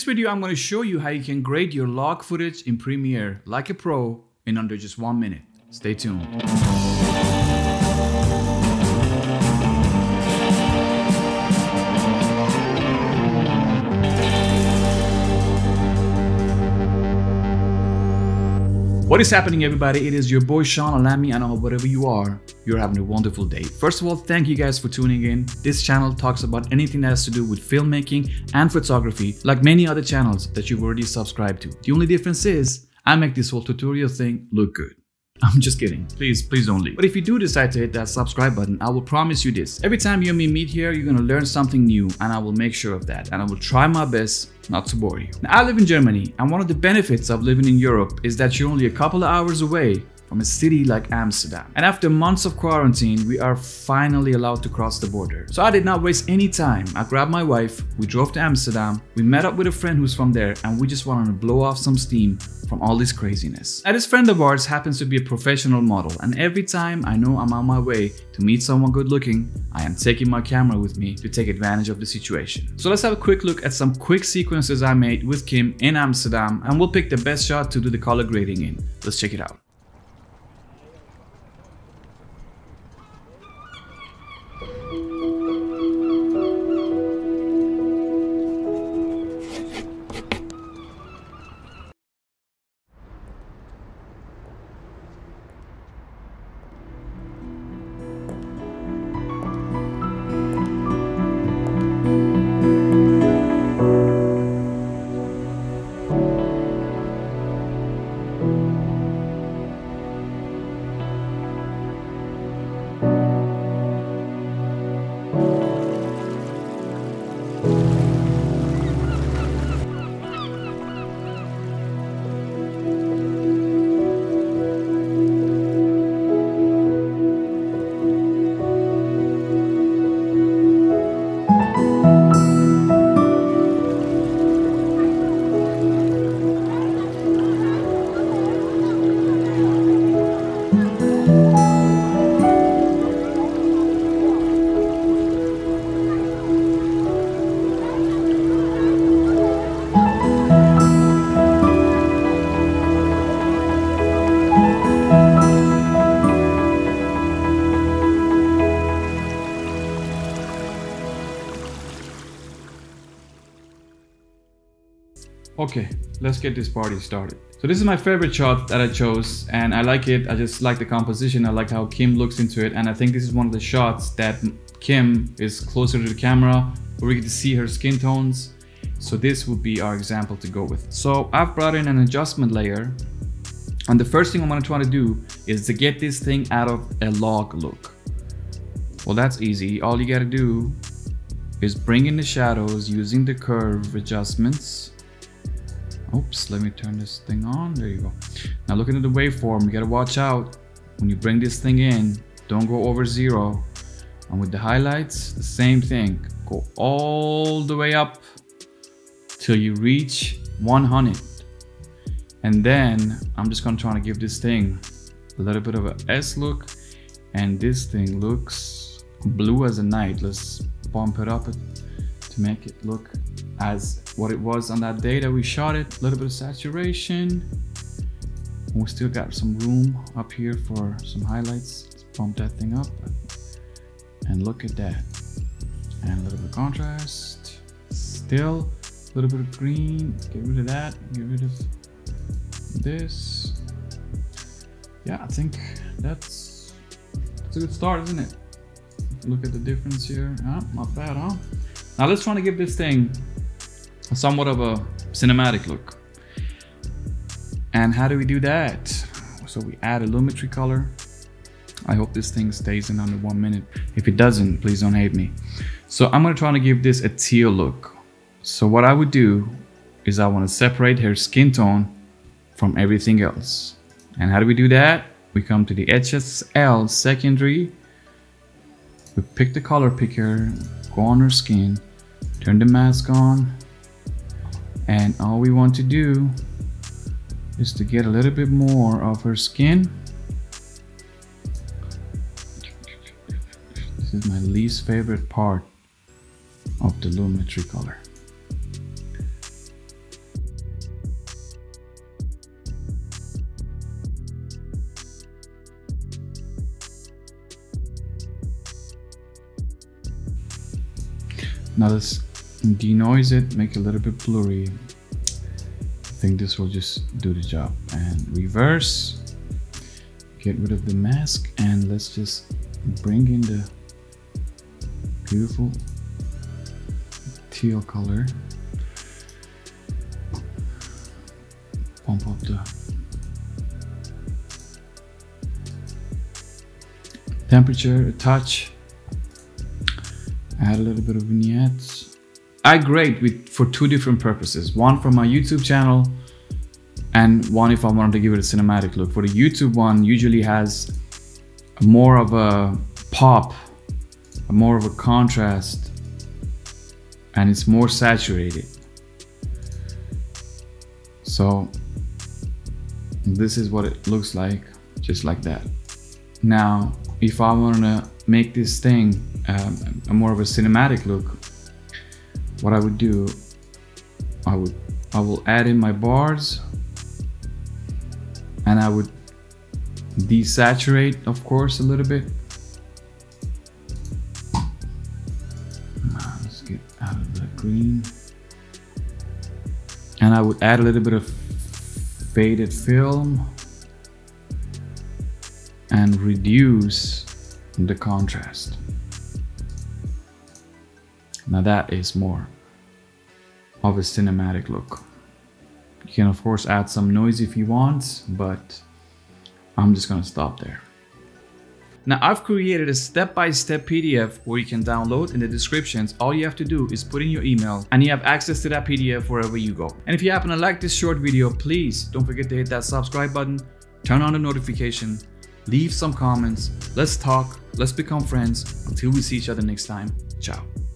this video, I'm going to show you how you can grade your log footage in Premiere like a pro in under just one minute. Stay tuned. What is happening everybody? It is your boy Sean Alami and whatever you are, you're having a wonderful day. First of all, thank you guys for tuning in. This channel talks about anything that has to do with filmmaking and photography like many other channels that you've already subscribed to. The only difference is I make this whole tutorial thing look good. I'm just kidding. Please, please don't leave. But if you do decide to hit that subscribe button, I will promise you this. Every time you and me meet here, you're gonna learn something new and I will make sure of that. And I will try my best not to bore you. Now, I live in Germany and one of the benefits of living in Europe is that you're only a couple of hours away from a city like Amsterdam. And after months of quarantine, we are finally allowed to cross the border. So I did not waste any time. I grabbed my wife, we drove to Amsterdam, we met up with a friend who's from there, and we just wanted to blow off some steam from all this craziness. And friend of ours happens to be a professional model, and every time I know I'm on my way to meet someone good looking, I am taking my camera with me to take advantage of the situation. So let's have a quick look at some quick sequences I made with Kim in Amsterdam, and we'll pick the best shot to do the color grading in. Let's check it out. Okay, let's get this party started. So this is my favorite shot that I chose and I like it. I just like the composition. I like how Kim looks into it. And I think this is one of the shots that Kim is closer to the camera where we get to see her skin tones. So this would be our example to go with. So I've brought in an adjustment layer. And the first thing I'm gonna try to do is to get this thing out of a log look. Well, that's easy. All you gotta do is bring in the shadows using the curve adjustments Oops, let me turn this thing on. There you go. Now looking at the waveform, you gotta watch out. When you bring this thing in, don't go over zero. And with the highlights, the same thing. Go all the way up till you reach 100. And then I'm just gonna try to give this thing a little bit of a S look. And this thing looks blue as a night. Let's bump it up to make it look as what it was on that day that we shot it. A little bit of saturation. We still got some room up here for some highlights. Let's bump that thing up. And look at that. And a little bit of contrast. Still a little bit of green. Let's get rid of that. Get rid of this. Yeah, I think that's, that's a good start, isn't it? Look at the difference here. Ah, not bad, huh? Now let's try to give this thing somewhat of a cinematic look. And how do we do that? So we add a Lumetri color. I hope this thing stays in under one minute. If it doesn't, please don't hate me. So I'm gonna try to give this a teal look. So what I would do is I wanna separate her skin tone from everything else. And how do we do that? We come to the HSL secondary. We pick the color picker, go on her skin, turn the mask on, and all we want to do is to get a little bit more of her skin. This is my least favorite part of the Lumetri color. Now let's denoise it, make it a little bit blurry. I think this will just do the job. And reverse, get rid of the mask and let's just bring in the beautiful teal color. Pump up the temperature a touch add a little bit of vignettes i grade with for two different purposes. One for my youtube channel and one if i wanted to give it a cinematic look. For the youtube one usually has more of a pop more of a contrast and it's more saturated. So this is what it looks like just like that. Now if I want to make this thing um, a more of a cinematic look, what I would do, I would I will add in my bars and I would desaturate of course a little bit. Let's get out of the green. And I would add a little bit of faded film and reduce the contrast. Now that is more of a cinematic look. You can of course add some noise if you want, but I'm just gonna stop there. Now I've created a step-by-step -step PDF where you can download in the descriptions. All you have to do is put in your email and you have access to that PDF wherever you go. And if you happen to like this short video, please don't forget to hit that subscribe button, turn on the notification, leave some comments. Let's talk. Let's become friends. Until we see each other next time. Ciao.